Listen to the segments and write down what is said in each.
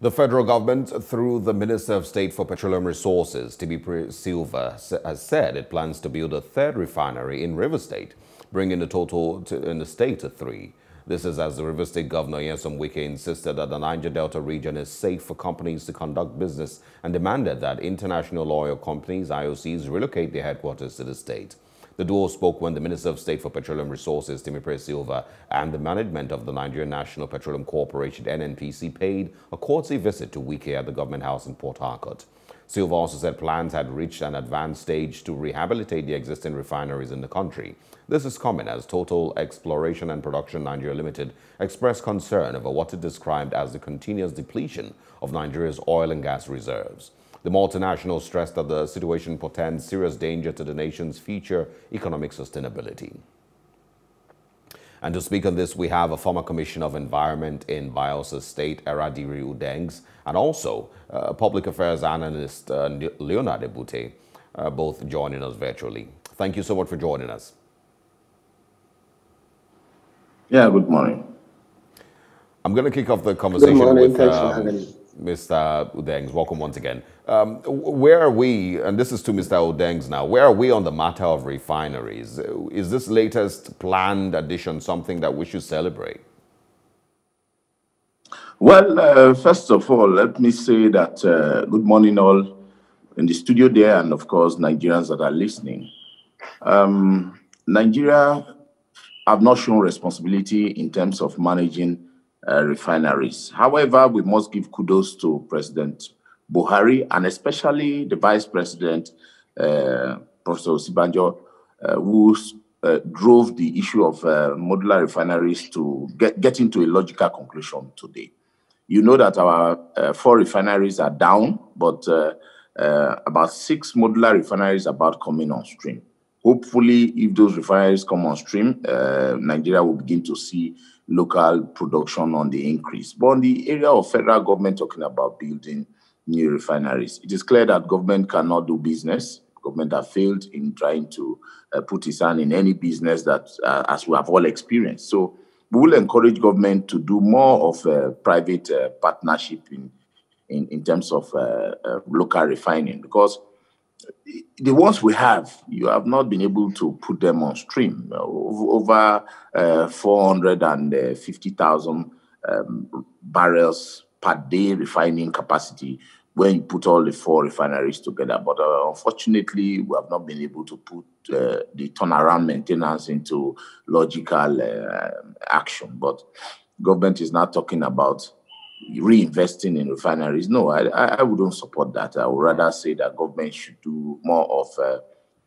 The federal government, through the Minister of State for Petroleum Resources, Timi Sylva, has said it plans to build a third refinery in River State, bringing the total to, in the state to three. This is as the River State Governor Nyesom Wike insisted that the Niger Delta region is safe for companies to conduct business and demanded that international oil companies, IOCs, relocate their headquarters to the state. The duo spoke when the Minister of State for Petroleum Resources, Timothy Sylva, and the management of the Nigerian National Petroleum Corporation, NNPC, paid a courtesy visit to Wike at the Government House in Port Harcourt. Sylva also said plans had reached an advanced stage to rehabilitate the existing refineries in the country. This is coming as Total Exploration and Production Nigeria Limited expressed concern over what it described as the continuous depletion of Nigeria's oil and gas reserves. The multinational stressed that the situation portends serious danger to the nation's future economic sustainability. And to speak on this, we have a former Commissioner of Environment in Bayelsa State, Eradiri Udengs, and also uh, public affairs analyst uh, Leonard Ebute, uh, both joining us virtually. Thank you so much for joining us. Yeah, good morning. I'm going to kick off the conversation with um, Mr. Udengs. Welcome once again. Um, where are we, and this is to Mr. Udengs now, where are we on the matter of refineries? Is this latest planned addition something that we should celebrate? Well, uh, first of all, let me say that uh, good morning, all in the studio there, and of course, Nigerians that are listening. Um, Nigeria have not shown responsibility in terms of managing uh, refineries. However, we must give kudos to President Buhari and especially the Vice President, uh, Professor Osinbajo, uh, who uh, drove the issue of uh, modular refineries to get, get into a logical conclusion today. You know that our four refineries are down, but about six modular refineries are about coming on stream. Hopefully, if those refineries come on stream, Nigeria will begin to see local production on the increase. But on the area of federal government talking about building new refineries, it is clear that government cannot do business. Government have failed in trying to uh, put its hand in any business that, uh, as we have all experienced. So we will encourage government to do more of a private uh, partnership in, in, in terms of uh, uh, local refining because the ones we have, you have not been able to put them on stream. Over uh, 450,000 um, barrels per day refining capacity when you put all the four refineries together. But uh, unfortunately, we have not been able to put uh, the turnaround maintenance into logical uh, action. But government is now talking about reinvesting in refineries. No, I, I wouldn't support that. I would rather say that government should do more of a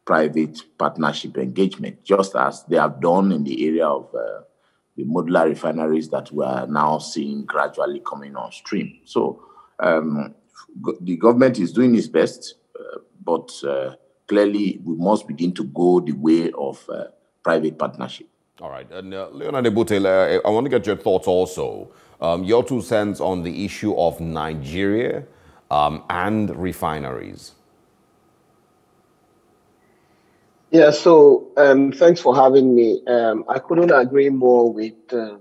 private partnership engagement, just as they have done in the area of uh, the modular refineries that we are now seeing gradually coming on stream. So um, the government is doing its best, uh, but uh, clearly we must begin to go the way of uh, private partnership. All right. And uh, Leonard Ebute, I want to get your thoughts also. Um, your two cents on the issue of Nigeria um, and refineries. Yeah, so um, thanks for having me. Um, I couldn't agree more with uh,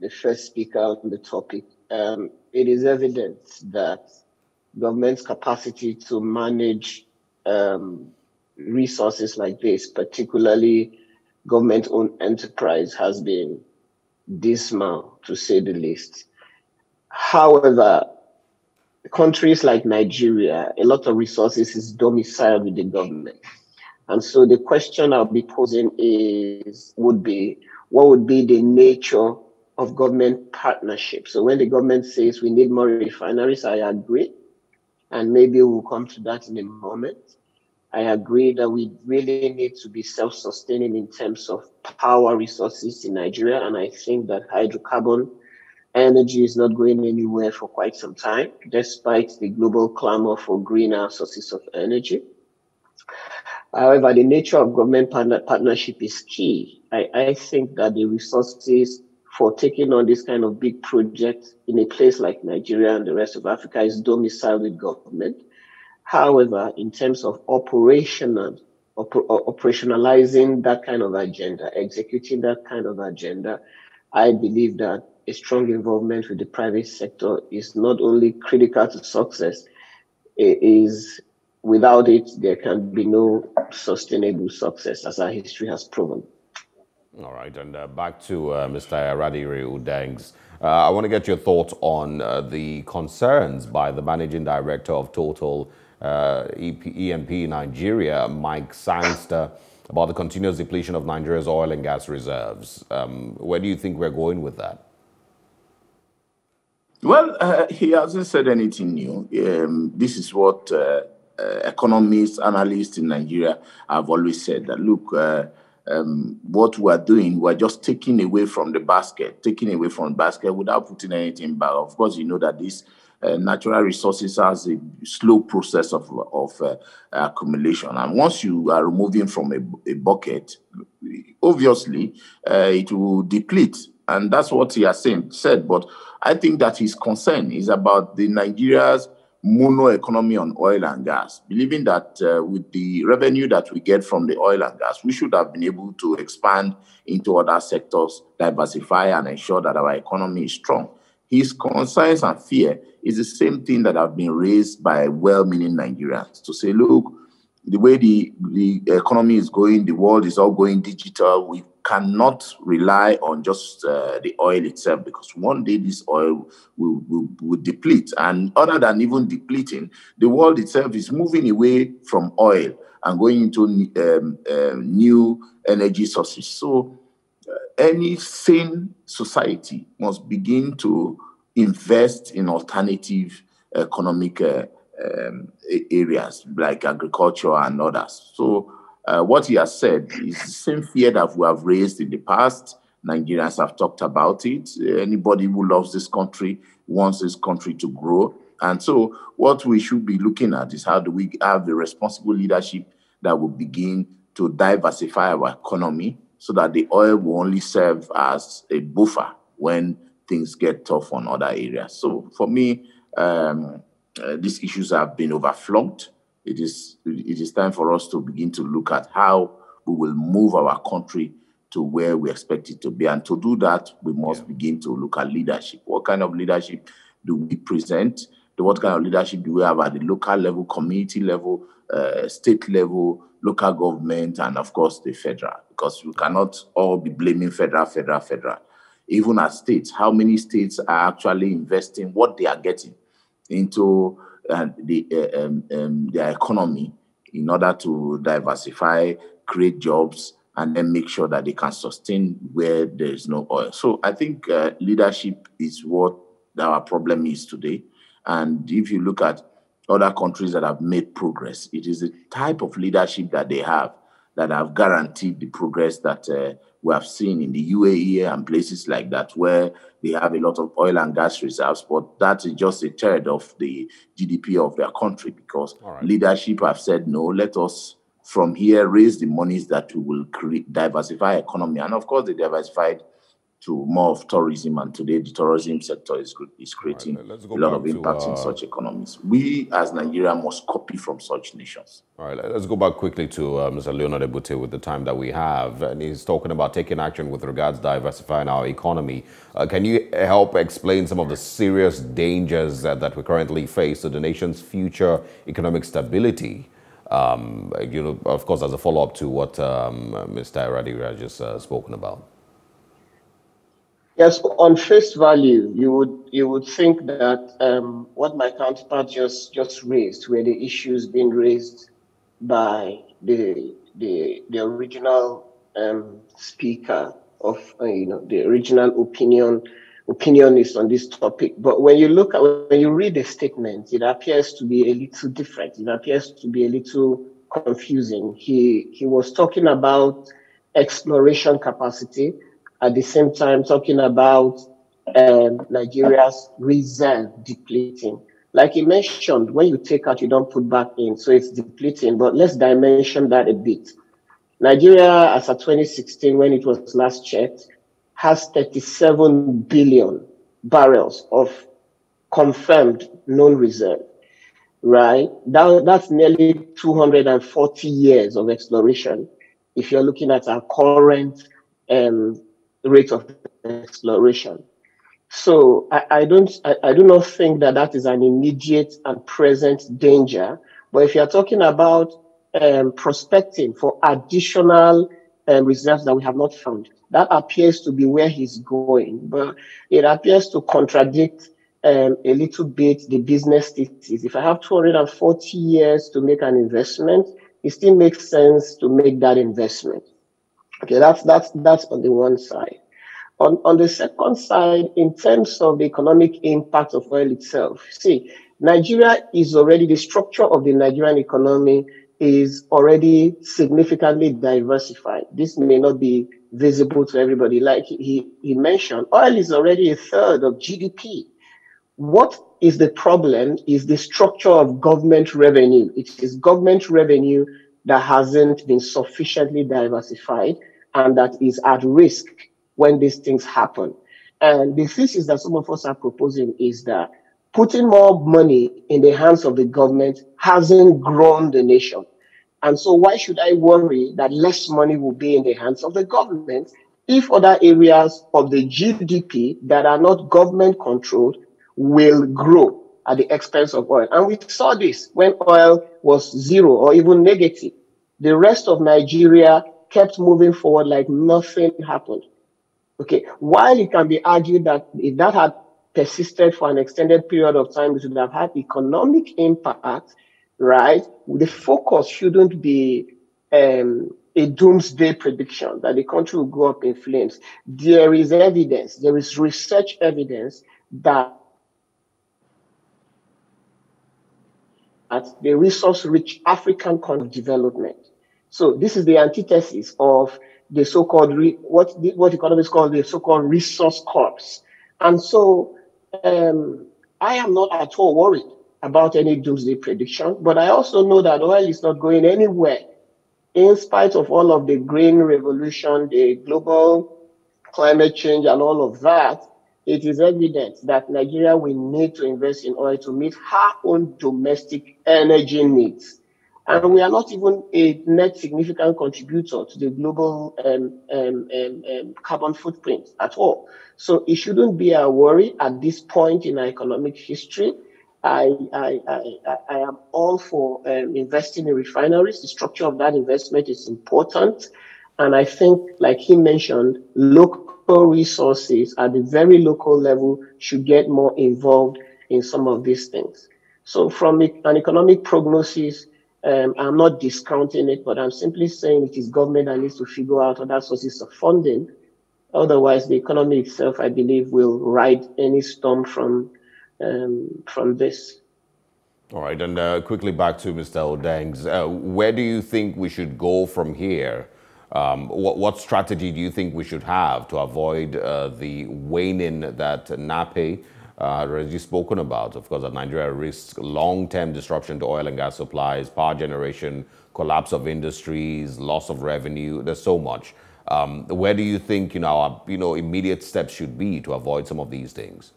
the first speaker on the topic. Um, it is evident that government's capacity to manage um, resources like this, particularly government-owned enterprise, has been dismal to say the least. However, countries like Nigeria, a lot of resources is domiciled with the government. And so the question I'll be posing is, would be, what would be the nature of government partnership? So when the government says we need more refineries, I agree. And maybe we'll come to that in a moment. I agree that we really need to be self-sustaining in terms of power resources in Nigeria. And I think that hydrocarbon energy is not going anywhere for quite some time, despite the global clamor for greener sources of energy. However, the nature of government partner partnership is key. I, I think that the resources for taking on this kind of big project in a place like Nigeria and the rest of Africa is domiciled with government. However, in terms of operational, oper, operationalizing that kind of agenda, executing that kind of agenda, I believe that a strong involvement with the private sector is not only critical to success, it is without it, there can be no sustainable success, as our history has proven. All right, and uh, back to uh, Mr. Eradiri Udengs. Uh, I want to get your thoughts on uh, the concerns by the managing director of Total uh, E&P Nigeria, Mike Sangster, about the continuous depletion of Nigeria's oil and gas reserves. Um, where do you think we're going with that? Well, uh, he hasn't said anything new. Um, this is what uh, uh, economists, analysts in Nigeria have always said that look, uh, um, what we are doing, we're just taking away from the basket, taking away from the basket without putting anything back. Of course, you know that this uh, natural resources has a slow process of, of uh, accumulation. And once you are removing from a, a bucket, obviously uh, it will deplete. And that's what he has saying, said. But I think that his concern is about the Nigeria's mono economy on oil and gas, believing that uh, with the revenue that we get from the oil and gas, we should have been able to expand into other sectors, diversify, and ensure that our economy is strong. His concerns and fear is the same thing that have been raised by well-meaning Nigerians to say, look, the way the, the economy is going, the world is all going digital. We cannot rely on just uh, the oil itself because one day this oil will, will, will, deplete. And other than even depleting, the world itself is moving away from oil and going into um, uh, new energy sources. So, any sane society must begin to invest in alternative economic uh, um, areas like agriculture and others. So, uh, what he has said is the same fear that we have raised in the past. Nigerians have talked about it. Anybody who loves this country wants this country to grow. And so, what we should be looking at is how do we have the responsible leadership that will begin to diversify our economy so that the oil will only serve as a buffer when things get tough on other areas. So, for me, um, uh, these issues have been overflowed. It is, it is time for us to begin to look at how we will move our country to where we expect it to be. And to do that, we must yeah. begin to look at leadership. What kind of leadership do we present? What kind of leadership do we have at the local level, community level, uh, state level, local government, and of course the federal? Because we cannot all be blaming federal, federal, federal. Even as states, how many states are actually investing what they are getting into uh, the, uh, um, um, their economy in order to diversify, create jobs, and then make sure that they can sustain where there is no oil. So I think uh, leadership is what our problem is today. And if you look at other countries that have made progress, it is the type of leadership that they have that have guaranteed the progress that uh, we have seen in the UAE and places like that, where they have a lot of oil and gas reserves, but that is just a third of the GDP of their country because right. leadership have said, no, let us from here raise the monies that we will create, diversify economy. And of course, they diversified to more of tourism, and today the tourism sector is is creating right, a lot of impact to, uh, in such economies. We as Nigeria must copy from such nations. All right, let's go back quickly to uh, Mr. Leonard Ebute with the time that we have, and he's talking about taking action with regards to diversifying our economy. Uh, can you help explain some of the serious dangers that, we currently face to the nation's future economic stability? Um, you know, of course, as a follow-up to what um, Mr. Radira just uh, spoken about. Yes, on face value, you would you would think that um, what my counterpart just just raised were the issues being raised by the the the original um, speaker of uh, you know the original opinion opinionist on this topic. But when you look at when you read the statement, it appears to be a little different. It appears to be a little confusing. He he was talking about exploration capacity at the same time talking about um, Nigeria's reserve depleting. Like you mentioned, when you take out, you don't put back in, so it's depleting. But let's dimension that a bit. Nigeria, as of 2016, when it was last checked, has 37 billion barrels of confirmed known reserve, right? That, that's nearly 240 years of exploration. If you're looking at our current um, rate of exploration. So I, I don't, I, I do not think that that is an immediate and present danger. But if you're talking about um, prospecting for additional um, reserves that we have not found, that appears to be where he's going. But it appears to contradict um, a little bit the business thesis. If I have 240 years to make an investment, it still makes sense to make that investment. Okay, that's that's that's on the one side. On on the second side, in terms of the economic impact of oil itself, see, Nigeria is already the structure of the Nigerian economy is already significantly diversified. This may not be visible to everybody. Like he, he mentioned, oil is already a third of GDP. What is the problem is the structure of government revenue. It is government revenue that hasn't been sufficiently diversified and that is at risk when these things happen. And the thesis that some of us are proposing is that putting more money in the hands of the government hasn't grown the nation. And so why should I worry that less money will be in the hands of the government if other areas of the GDP that are not government controlled will grow at the expense of oil. And we saw this when oil was zero or even negative. The rest of Nigeria kept moving forward like nothing happened. Okay, while it can be argued that if that had persisted for an extended period of time, it would have had economic impact, right? The focus shouldn't be um, a doomsday prediction that the country will go up in flames. There is evidence, there is research evidence that at the resource-rich African kind of development. So this is the antithesis of the so-called re, what what economists call the so-called resource curse. And so um, I am not at all worried about any doomsday prediction, but I also know that oil is not going anywhere. In spite of all of the green revolution, the global climate change, and all of that, it is evident that Nigeria will need to invest in oil to meet her own domestic energy needs. And we are not even a net significant contributor to the global um, um, um, um carbon footprint at all. So it shouldn't be a worry at this point in our economic history. I, I, I, I am all for um, investing in refineries. The structure of that investment is important. And I think, like he mentioned, local resources at the very local level should get more involved in some of these things. So from an economic prognosis, um, I'm not discounting it, but I'm simply saying it is government that needs to figure out other sources of funding. Otherwise, the economy itself, I believe, will ride any storm from um, from this. All right, and uh, quickly back to Mr. Udengs. Uh, where do you think we should go from here? Um, what, what, strategy do you think we should have to avoid uh, the waning that NAPE uh, already spoken about? Of course, that Nigeria risks long-term disruption to oil and gas supplies, power generation, collapse of industries, loss of revenue. There's so much. Um, where do you think you know our you know immediate steps should be to avoid some of these things?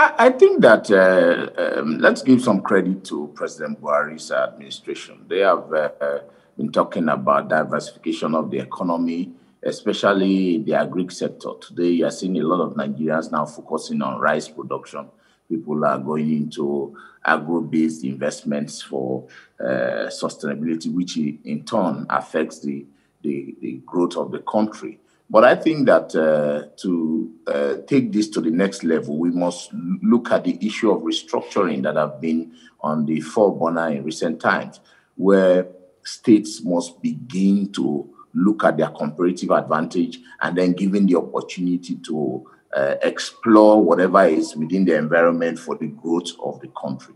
I, think that uh, um, let's give some credit to President Buhari's administration. They have uh, been talking about diversification of the economy, especially the agri sector. Today, you are seeing a lot of Nigerians now focusing on rice production. People are going into agro-based investments for uh, sustainability, which in turn affects the, the, the, growth of the country. But I think that uh, to uh, take this to the next level, we must look at the issue of restructuring that have been on the forerunner in recent times, where states must begin to look at their comparative advantage and then given the opportunity to uh, explore whatever is within the environment for the growth of the country.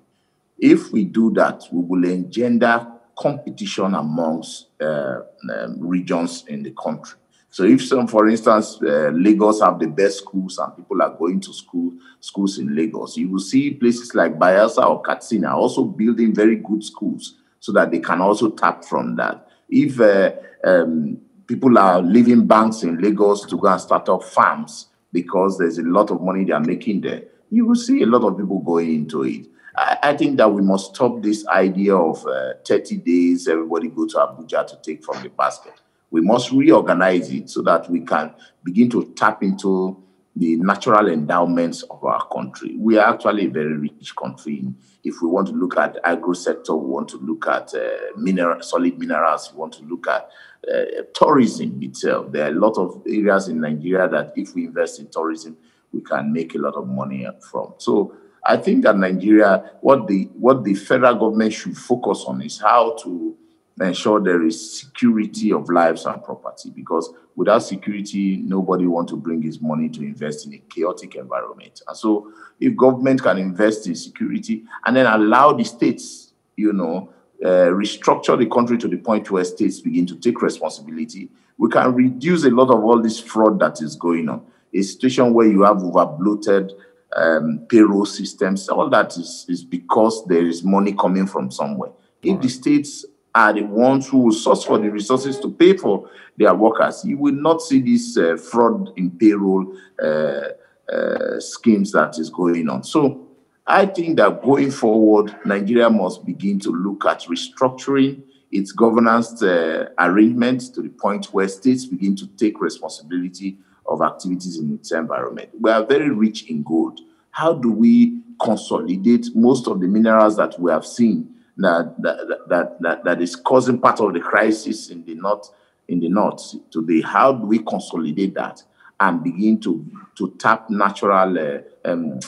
If we do that, we will engender competition amongst uh, um, regions in the country. So if some, for instance, uh, Lagos have the best schools and people are going to school schools in Lagos, you will see places like Bayelsa or Katsina also building very good schools so that they can also tap from that. If uh, um, people are leaving banks in Lagos to go and start up farms because there's a lot of money they are making there, you will see a lot of people going into it. I, I think that we must stop this idea of uh, 30 days, everybody go to Abuja to take from the basket. We must reorganize it so that we can begin to tap into the natural endowments of our country. We are actually a very rich country. If we want to look at agro sector, we want to look at uh, mineral, solid minerals, we want to look at uh, tourism itself. There are a lot of areas in Nigeria that if we invest in tourism, we can make a lot of money from. So I think that Nigeria, what the what the federal government should focus on is how to ensure there is security of lives and property because without security nobody want to bring his money to invest in a chaotic environment. And so if government can invest in security and then allow the states you know uh, restructure the country to the point where states begin to take responsibility we can reduce a lot of all this fraud that is going on. A situation where you have over bloated um, payroll systems all that is, is because there is money coming from somewhere. If the states are the ones who will source for the resources to pay for their workers. You will not see this uh, fraud in payroll uh, uh, schemes that is going on. So I think that going forward, Nigeria must begin to look at restructuring its governance uh, arrangements to the point where states begin to take responsibility of activities in its environment. We are very rich in gold. How do we consolidate most of the minerals that we have seen that, that, that, that, that is causing part of the crisis in the north in the north today. How do we consolidate that and begin to to tap natural uh, um,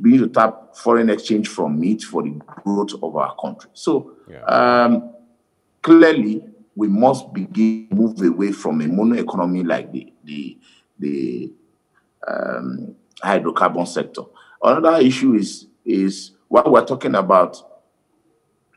begin to tap foreign exchange from it for the growth of our country? So yeah. um, clearly, we must begin move away from a mono economy like the the the um, hydrocarbon sector. Another issue is is what we're talking about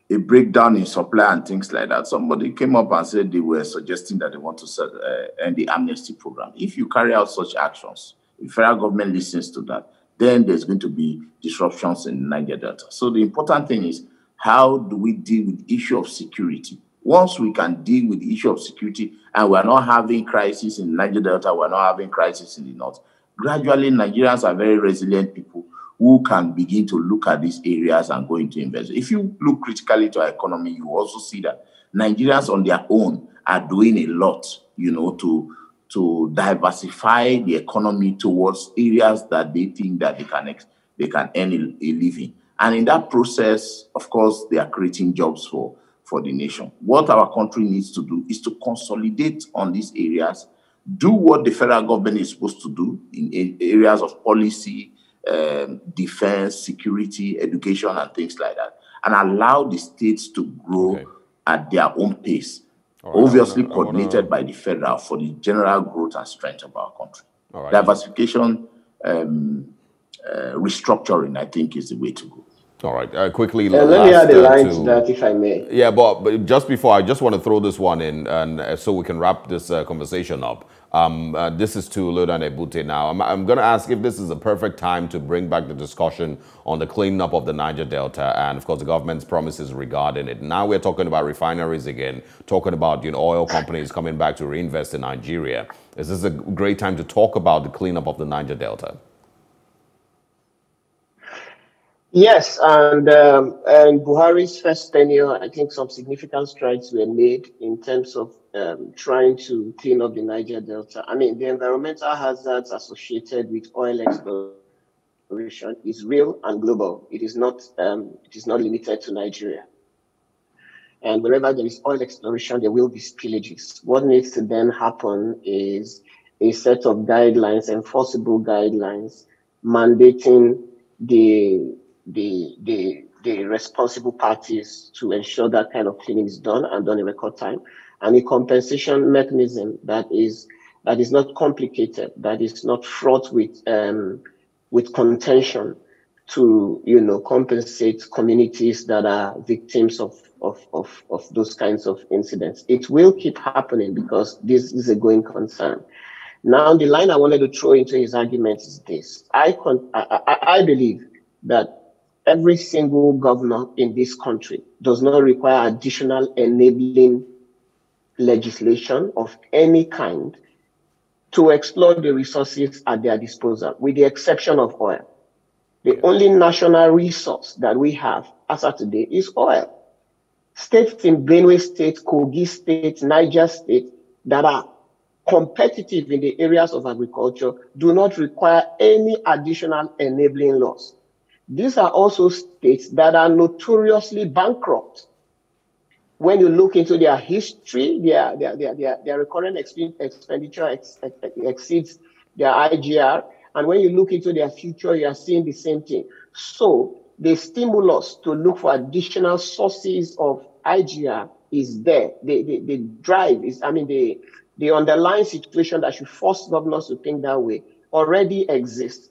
a breakdown in supply and things like that. Somebody came up and said they were suggesting that they want to set, uh, end the amnesty program. If you carry out such actions, if federal government listens to that, then there's going to be disruptions in Niger Delta. So the important thing is how do we deal with the issue of security? Once we can deal with the issue of security and we're not having crisis in Niger Delta, we're not having crisis in the north, gradually Nigerians are very resilient people who can begin to look at these areas and go into investment. If you look critically to our economy, you also see that Nigerians on their own are doing a lot, you know, to to diversify the economy towards areas that they think that they can they can earn a, a living. And in that process, of course, they are creating jobs for, for the nation. What our country needs to do is to consolidate on these areas, do what the federal government is supposed to do in areas of policy, um, defense, security, education, and things like that, and allow the states to grow okay. at their own pace. Right. Obviously, wanna, coordinated wanna... by the federal for the general growth and strength of our country. Right. Diversification, um, uh, restructuring, I think, is the way to go. All right, uh, quickly. Uh, let me add a line to, to, that, if I may. Yeah, but, but just before, I just want to throw this one in, and uh, so we can wrap this uh, conversation up. Um, uh, this is to Leonard Ebute now. I'm, I'm going to ask if this is a perfect time to bring back the discussion on the cleanup of the Niger Delta and, of course, the government's promises regarding it. Now we're talking about refineries again, talking about you know oil companies coming back to reinvest in Nigeria. Is this a great time to talk about the cleanup of the Niger Delta? Yes, and um, and Buhari's first tenure, I think some significant strides were made in terms of um, trying to clean up the Niger Delta. I mean, the environmental hazards associated with oil exploration is real and global. It is not um, it is not limited to Nigeria. And wherever there is oil exploration, there will be spillages. What needs to then happen is a set of guidelines, enforceable guidelines, mandating the the, the, the responsible parties to ensure that kind of cleaning is done and done in record time, and a compensation mechanism that is that is not complicated, that is not fraught with um, with contention to you know compensate communities that are victims of, of, of, of those kinds of incidents. It will keep happening because this is a going concern. Now, the line I wanted to throw into his argument is this: I, con- I, I, I believe that every single governor in this country does not require additional enabling legislation of any kind to explore the resources at their disposal, with the exception of oil. The only national resource that we have as of today is oil. States in Benue State, Kogi State, Niger State that are competitive in the areas of agriculture do not require any additional enabling laws. These are also states that are notoriously bankrupt. When you look into their history, their, their, their, their, their recurrent expenditure ex, ex, exceeds their IGR. And when you look into their future, you are seeing the same thing. So the stimulus to look for additional sources of IGR is there. The, the, the drive is, I mean, the, the underlying situation that should force governors to think that way already exists.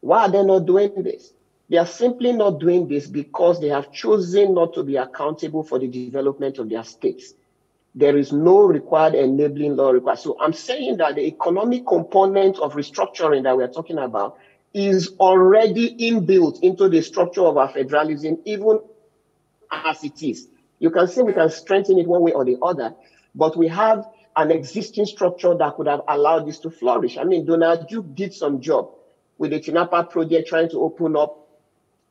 Why are they not doing this? They are simply not doing this because they have chosen not to be accountable for the development of their states. There is no required enabling law required. So I'm saying that the economic component of restructuring that we're talking about is already inbuilt into the structure of our federalism, even as it is. You can say we can strengthen it one way or the other, but we have an existing structure that could have allowed this to flourish. I mean, Donald Duke did some job with the Tinapa project trying to open up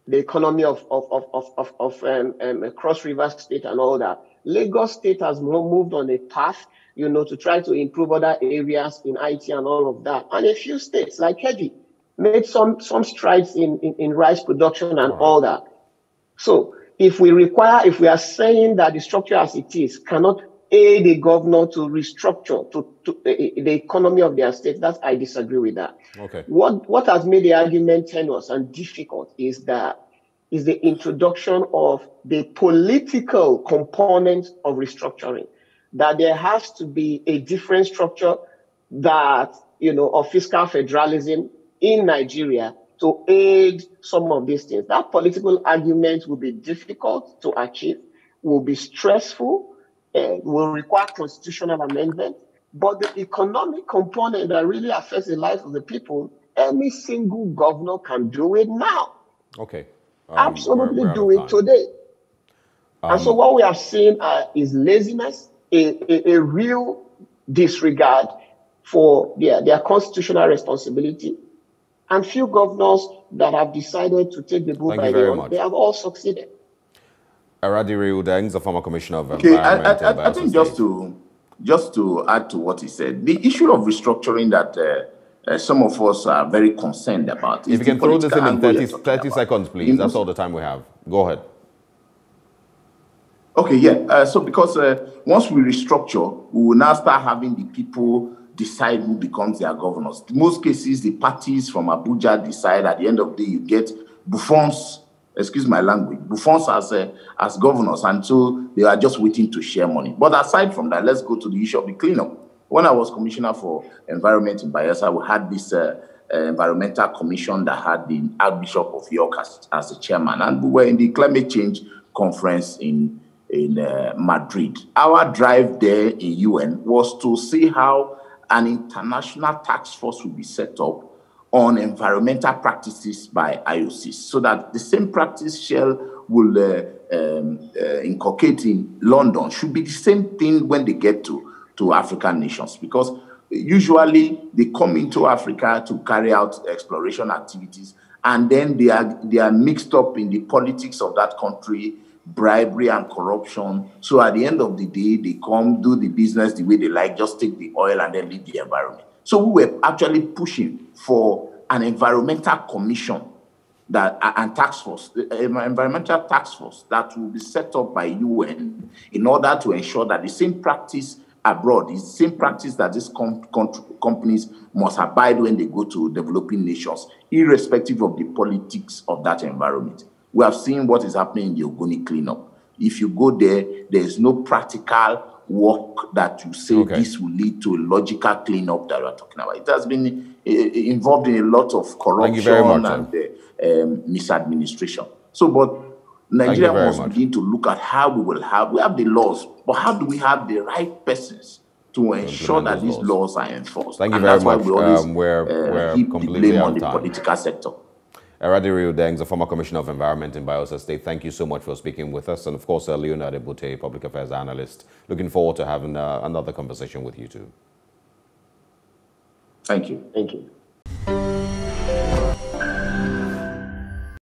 the economy of, of, of, of, of, of um, um, Cross River State and all that. Lagos State has moved on a path, you know, to try to improve other areas in IT and all of that. And a few states like Kebbi made some, some strides in, in, in rice production and wow. all that. So if we require, if we are saying that the structure as it is cannot aid a governor to restructure to, to uh, the economy of their state. That I disagree with that. Okay. What what has made the argument tenuous and difficult is that is the introduction of the political component of restructuring. That there has to be a different structure that you know of fiscal federalism in Nigeria to aid some of these things. That political argument will be difficult to achieve, will be stressful, uh, will require constitutional amendment. But the economic component that really affects the life of the people, any single governor can do it now. Okay. Um, Absolutely we're, we're do it today. Um, and so what we have seen uh, is laziness, a, a, a, real disregard for their, their constitutional responsibility. And few governors that have decided to take the bull by the horn, they have all succeeded. Eradi Udeng, the former commissioner of okay, I, I, I think just to just to add to what he said, the issue of restructuring that uh, uh, some of us are very concerned about. If you can throw this in in 30, 30 seconds, please. That's all the time we have. Go ahead. Okay, yeah. Uh, so because uh, once we restructure, we will now start having the people decide who becomes their governors. In most cases, the parties from Abuja decide. At the end of the day, you get buffoons excuse my language, buffoons as, uh, as governors until they are just waiting to share money. But aside from that, let's go to the issue of the cleanup. When I was commissioner for environment in Bayelsa, we had this uh, uh, environmental commission that had the Archbishop of York as, as the chairman, and we were in the climate change conference in in uh, Madrid. Our drive there in UN was to see how an international task force would be set up on environmental practices by IOCs so that the same practice Shell will uh, um, uh, inculcate in London should be the same thing when they get to, to African nations because usually they come into Africa to carry out exploration activities and then they are, they are mixed up in the politics of that country bribery and corruption. So at the end of the day, they come do the business the way they like, just take the oil and then leave the environment. So we were actually pushing for an environmental commission that and tax force, environmental tax force that will be set up by UN in order to ensure that the same practice abroad the same practice that these com com companies must abide when they go to developing nations, irrespective of the politics of that environment. We have seen what is happening in the Ogoni cleanup. If you go there, there is no practical work that you say okay. this will lead to a logical cleanup that we're talking about. It has been uh, involved in a lot of corruption much, and uh, um, misadministration. So, but Nigeria must much. begin to look at how we will have, we have the laws, but how do we have the right persons to ensure that these laws. laws. are enforced? Thank you and very much. We always, um, we're, uh, we're the blame on the political sector. Eradi Deng, the former Commissioner of Environment in Bayelsa State, thank you so much for speaking with us. And of course, uh, Leonard Ebute, Public Affairs Analyst. Looking forward to having uh, another conversation with you too. Thank you. Thank you.